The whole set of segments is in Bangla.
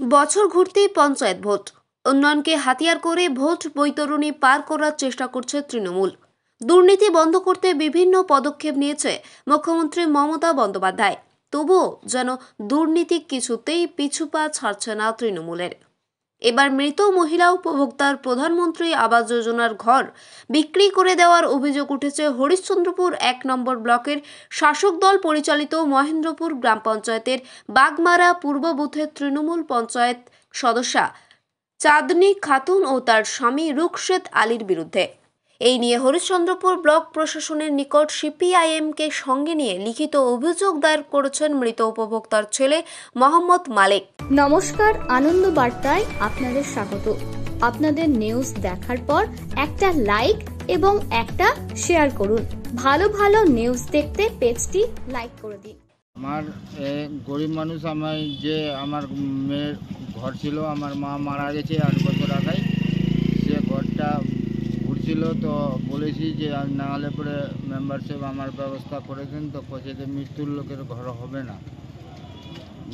বছর ঘুরতেই পঞ্চায়েত ভোট। উন্নয়নকে হাতিয়ার করে ভোট বৈতরণী পার করার চেষ্টা করছে তৃণমূল। দুর্নীতি বন্ধ করতে বিভিন্ন পদক্ষেপ নিয়েছে মুখ্যমন্ত্রী মমতা বন্দ্যোপাধ্যায়। তবুও যেন দুর্নীতি কিছুতেই পিছুপা ছাড়ছে না তৃণমূলের। এবার মৃত মহিলা উপভোক্তার প্রধানমন্ত্রী আবাস যোজনার ঘর বিক্রি করে দেওয়ার অভিযোগ উঠেছে হরিশ্চন্দ্রপুর এক নম্বর ব্লকের শাসক দল পরিচালিত মহেন্দ্রপুর গ্রাম পঞ্চায়েতের বাগমারা পূর্ব বুথের তৃণমূল পঞ্চায়েত সদস্যা চাঁদনি খাতুন ও তার স্বামী রুকশেদ আলীর বিরুদ্ধে। এই নিয়ে হরিশ্চন্দ্রপুর ব্লক প্রশাসনের নিকট সিপিআইএমকে সঙ্গে নিয়ে লিখিত অভিযোগ দায়ের করেছেন মৃত উপভোক্তার ছেলে মোহাম্মদ মালিক। নমস্কার আনন্দ বার্তায় আপনাদের স্বাগত। আপনাদের নিউজ দেখার পর একটা লাইক এবং একটা শেয়ার করুন। ভালো ভালো নিউজ দেখতে পেজটি লাইক করে দিন। আমার গরিব মানুষ আমার যে আমার মেয়ের ঘর ছিল আমার মা মারা গেছে আট বছর আগে। সে ঘরটা ঘুরছিল তো বলেছি যে না হলে পরে মেম্বারশিপ আমার ব্যবস্থা করে দিন তো যে মৃত্যুর লোকের ঘর হবে না।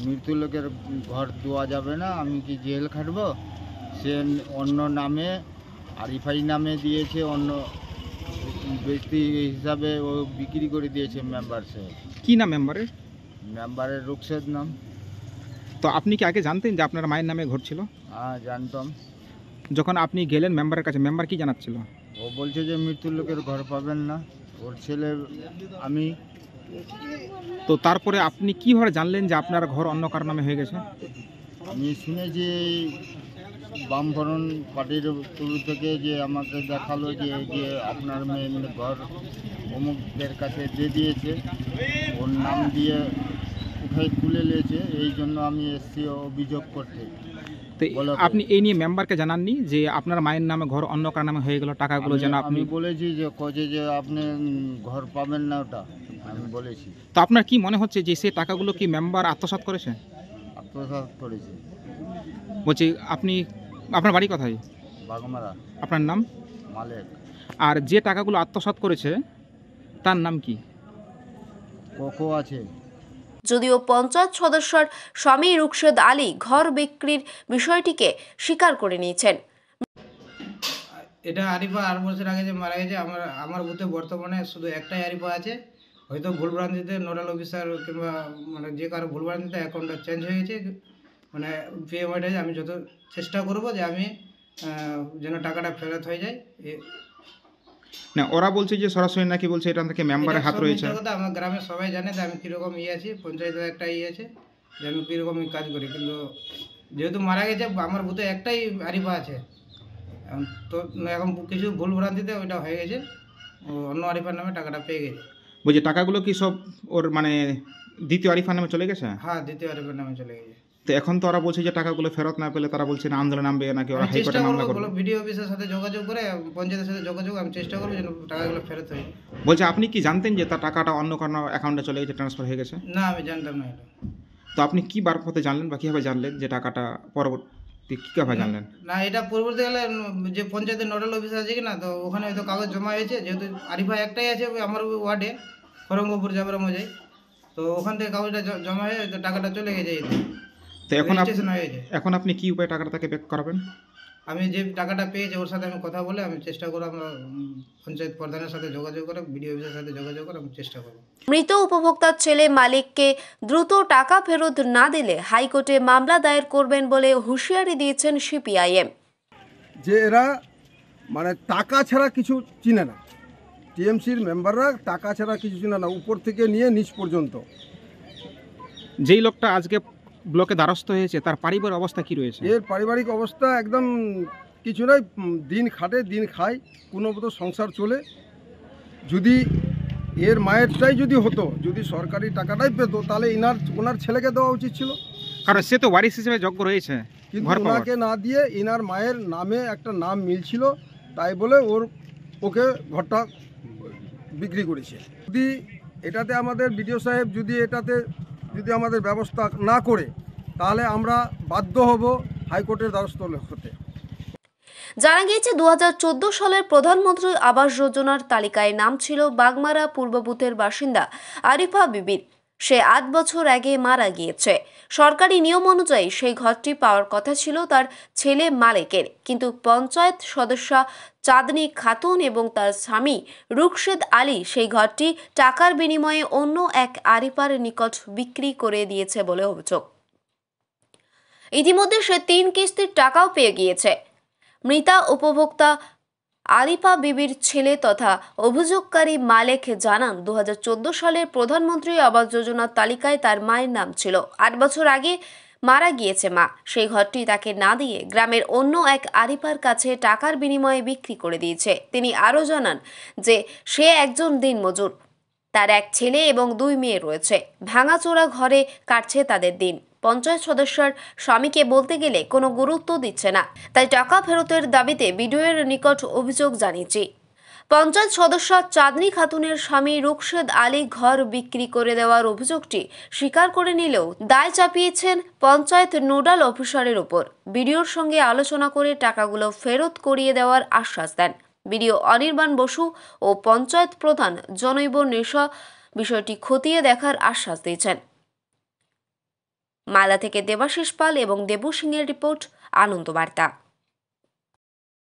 মৃত্যুর লোকের ঘর দেওয়া যাবে না আমি কি জেল খাটবো? সে অন্য নামে আরিফাই নামে দিয়েছে অন্য ব্যক্তি হিসাবে ও বিক্রি করে দিয়েছে মেম্বারশিপ কি নাম মেম্বারের মেম্বারের রুকসেদ নাম। তো আপনি কি আগে জানতেন যে আপনার মায়ের নামে ঘর ছিল? হ্যাঁ জানতাম। যখন আপনি গেলেন মেম্বারের কাছে মেম্বার কি জানাচ্ছিল? ও বলছে যে মৃত্যুর লোকের ঘর পাবেন না। ওর ছেলে আমি তো তারপরে আপনি কীভাবে জানলেন যে আপনার ঘর অন্য কারও নামে হয়ে গেছে? আমি শুনেছি বামফরণ পার্টির তরু থেকে যে আমাকে দেখাল যে যে আপনার মেয়ে ঘর অমুকদের কাছে দিয়ে দিয়েছে। ওর নাম দিয়ে উঠাই তুলে নিয়েছে এই জন্য আমি এসছি অভিযোগ করতে তো আপনি এই নিয়ে মেম্বারকে জানাননি যে আপনার মায়ের নামে ঘর অন্য কার নামে হয়ে গেল টাকাগুলো যেন আপনি আমি বলেছি যে কছে যে আপনি ঘর পাবেন না ওটা আমি বলেছি। তো আপনার কি মনে হচ্ছে যে সেই টাকাগুলো কি মেম্বার আত্মসাৎ করেছে? আত্মসাৎ করেছি। বলছি আপনি আপনার বাড়ি কোথায়? বাগমারা। আপনার নাম? মালেক। আর যে টাকাগুলো আত্মসাৎ করেছে তার নাম কি? কোকো আছে। যদিও পঞ্চায়েত সদস্যর স্বামী রুকশেদ আলী ঘর বিক্রির বিষয়টিকে স্বীকার করে নিয়েছেন। এটা আরিফা আট বছর আগে যে মারা গেছে, আমার আমার বুথে বর্তমানে শুধু একটাই আরিফা আছে। হয়তো ভুলভ্রান্তিতে নোডাল অফিসার কিংবা মানে যে কারও ভুলভ্রান্তিতে অ্যাকাউন্টটা চেঞ্জ হয়ে গেছে মানে পিএমআইটা আমি যত চেষ্টা করব যে আমি যেন টাকাটা ফেরত হয়ে যায়। না ওরা বলছে যে সরাসরি নাকি বলছে এটা থেকে মেম্বারের হাত রয়েছে। কথা আমার গ্রামের সবাই জানে যে আমি কীরকম ইয়ে আছি পঞ্চায়েতের একটা ইয়ে আছে যে আমি কীরকম কাজ করি। কিন্তু যেহেতু মারা গেছে আমার বুথে একটাই আরিফা আছে। তো এখন কিছু ভুল ভ্রান্তিতে ওইটা হয়ে গেছে ও অন্য আরিফার নামে টাকাটা পেয়ে গেছে। বলছি টাকাগুলো কি সব ওর মানে দ্বিতীয় আরিফার নামে চলে গেছে? হ্যাঁ দ্বিতীয় আরিফার নামে চলে গেছে। তো এখন তো ওরা বলছে যে টাকাগুলো ফেরত না পেলে তারা বলছে না আন্দোলন নামবে নাকি ওরা হাইকোর্টে মামলা করব ভিডিও অফিসের সাথে যোগাযোগ করে পঞ্চায়েতের সাথে যোগাযোগ আমি চেষ্টা করব যেন টাকাগুলো ফেরত হয়। বলছে আপনি কি জানতেন যে তার টাকাটা অন্য কোনো অ্যাকাউন্টে চলে গেছে ট্রান্সফার হয়ে গেছে? না আমি জানতাম না এটা। তো আপনি কি মারফতে জানলেন বা কীভাবে জানলেন যে টাকাটা পরবর্তী কীভাবে জানলেন? না এটা পরবর্তীকালে যে পঞ্চায়েতের নোডাল অফিস আছে কি না তো ওখানে হয়তো কাগজ জমা হয়েছে যেহেতু আরিফা একটাই আছে আমার ওয়ার্ডে খরঙ্গপুর যাবার তো ওখান থেকে কাগজটা জমা হয়ে টাকাটা চলে গেছে। তো এখন রেজিস্ট্রেশন হয়ে গেছে। এখন আপনি কি উপায়ে টাকাটা তাকে ব্যাক করাবেন? আমি যে টাকাটা পেয়েছি ওর সাথে আমি কথা বলে আমি চেষ্টা করব আমরা পঞ্চায়েত প্রধানের সাথে যোগাযোগ করে বিডিও অফিসের সাথে যোগাযোগ করে আমি চেষ্টা করব। মৃত উপভোক্তার ছেলে মালিককে দ্রুত টাকা ফেরত না দিলে হাইকোর্টে মামলা দায়ের করবেন বলে হুঁশিয়ারি দিয়েছেন সিপিআইএম। যে এরা মানে টাকা ছাড়া কিছু চিনে না। টিএমসির মেম্বাররা টাকা ছাড়া কিছু চিনে না উপর থেকে নিয়ে নিচ পর্যন্ত। যেই লোকটা আজকে ব্লকে দ্বারস্থ হয়েছে তার পারিবারিক অবস্থা কি রয়েছে? এর পারিবারিক অবস্থা একদম কিছু নয় দিন খাটে দিন খায় কোনো মতো সংসার চলে। যদি এর মায়েরটাই যদি হতো যদি সরকারি টাকাটাই পেতো তাহলে ইনার ওনার ছেলেকে দেওয়া উচিত ছিল। কারণ সে তো ওয়ারিস হিসেবে যোগ্য রয়েছে কিন্তু ওনাকে না দিয়ে ইনার মায়ের নামে একটা নাম মিলছিল তাই বলে ওর ওকে ঘরটা বিক্রি করেছে। যদি এটাতে আমাদের বিডিও সাহেব যদি এটাতে যদি আমাদের ব্যবস্থা না করে, তাহলে আমরা বাধ্য হব হাইকোর্টের দ্বারস্থ হতে। জানা গিয়েছে দু হাজার চোদ্দ সালের প্রধানমন্ত্রী আবাস যোজনার তালিকায় নাম ছিল বাগমারা পূর্ব বুথের বাসিন্দা আরিফা বিবির। সে আট বছর আগে মারা গিয়েছে। সরকারি নিয়ম অনুযায়ী সেই ঘরটি পাওয়ার কথা ছিল তার ছেলে মালেকের। কিন্তু পঞ্চায়েত সদস্যা চাঁদনি খাতুন এবং তার স্বামী রুকশেদ আলী সেই ঘরটি টাকার বিনিময়ে অন্য এক আরিপার নিকট বিক্রি করে দিয়েছে বলে অভিযোগ। ইতিমধ্যে সে তিন কিস্তির টাকাও পেয়ে গিয়েছে। মৃতা উপভোক্তা আরিফা বিবির ছেলে তথা অভিযোগকারী মালেক জানান দু সালের প্রধানমন্ত্রী আবাস যোজনার তালিকায় তার মায়ের নাম ছিল। আট বছর আগে মারা গিয়েছে মা। সেই ঘরটি তাকে না দিয়ে গ্রামের অন্য এক আরিফার কাছে টাকার বিনিময়ে বিক্রি করে দিয়েছে। তিনি আরও জানান যে, সে একজন দিনমজুর। তার এক ছেলে এবং দুই মেয়ে রয়েছে। ভাঙাচোরা ঘরে কাটছে তাদের দিন। পঞ্চায়েত সদস্যর স্বামীকে বলতে গেলে কোনো গুরুত্ব দিচ্ছে না। তাই টাকা ফেরতের দাবিতে বিডিওয়ের নিকট অভিযোগ জানিয়েছি। পঞ্চায়েত সদস্য চাঁদনি খাতুনের স্বামী রুকশেদ আলী ঘর বিক্রি করে দেওয়ার অভিযোগটি স্বীকার করে নিলেও দায় চাপিয়েছেন পঞ্চায়েত নোডাল অফিসারের ওপর। বিডিওর সঙ্গে আলোচনা করে টাকাগুলো ফেরত করিয়ে দেওয়ার আশ্বাস দেন। বিডিও অনির্বাণ বসু ও পঞ্চায়েত প্রধান জনৈব নেশা বিষয়টি খতিয়ে দেখার আশ্বাস দিয়েছেন। মালা থেকে দেবাশিস পাল এবং দেবু সিংয়ের রিপোর্ট আনন্দবার্তা।